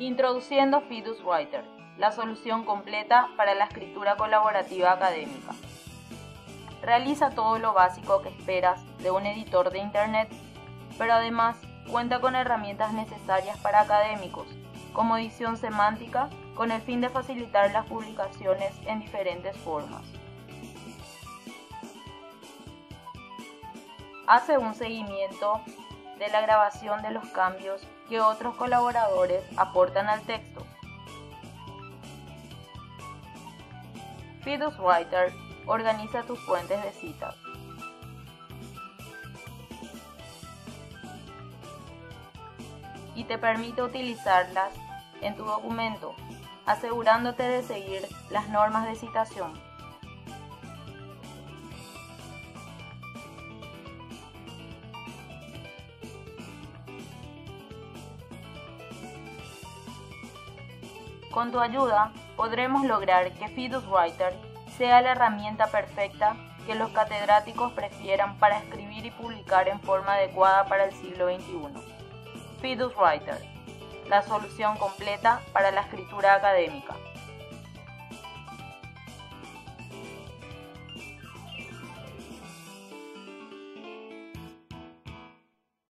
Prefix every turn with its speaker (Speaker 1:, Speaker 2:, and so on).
Speaker 1: Introduciendo Fidus Writer, la solución completa para la escritura colaborativa académica. Realiza todo lo básico que esperas de un editor de Internet, pero además cuenta con herramientas necesarias para académicos, como edición semántica, con el fin de facilitar las publicaciones en diferentes formas. Hace un seguimiento de la grabación de los cambios que otros colaboradores aportan al texto. Fidus Writer organiza tus fuentes de citas. Y te permite utilizarlas en tu documento, asegurándote de seguir las normas de citación. Con tu ayuda, podremos lograr que Fidus Writer sea la herramienta perfecta que los catedráticos prefieran para escribir y publicar en forma adecuada para el siglo XXI. Fidus Writer, la solución completa para la escritura académica.